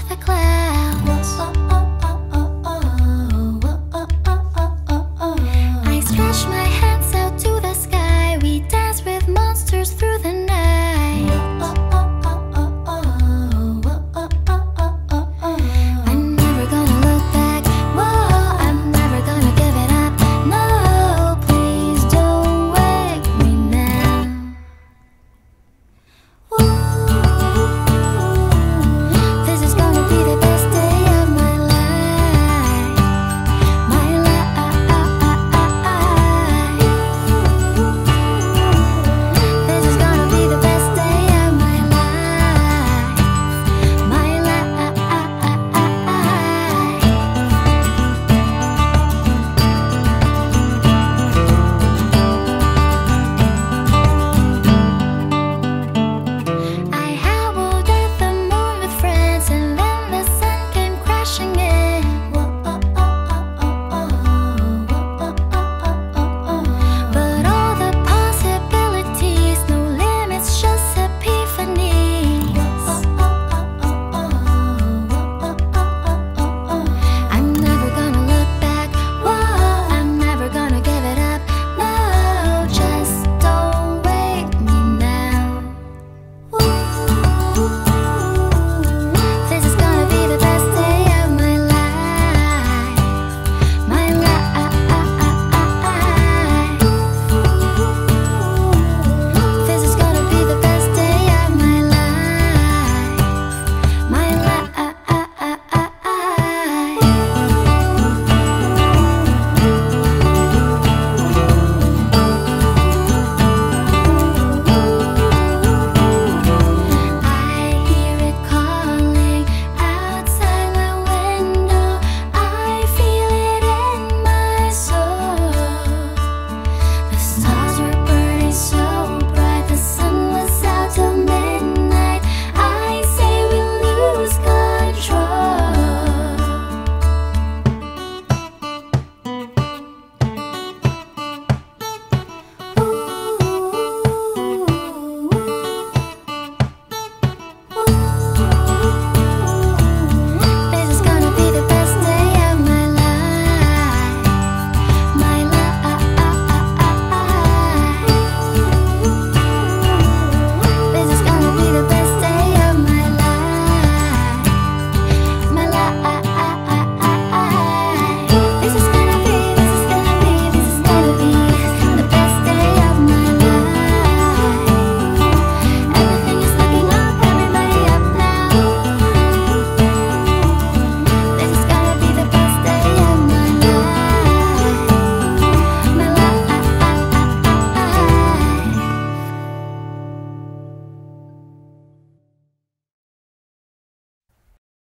flash of.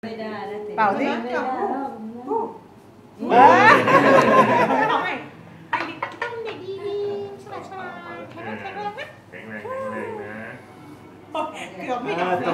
ไม่ได้แล้วสิเป่าสิไม่ได้แล้วเอ้ยเอาใหม่ไอ้เด็กต้องเด็กดีๆฉลาดฉลาดแข็งแรงแข็งแรงนะแข็งแรงแข็งแรงนะเกือบไม่อ่าได้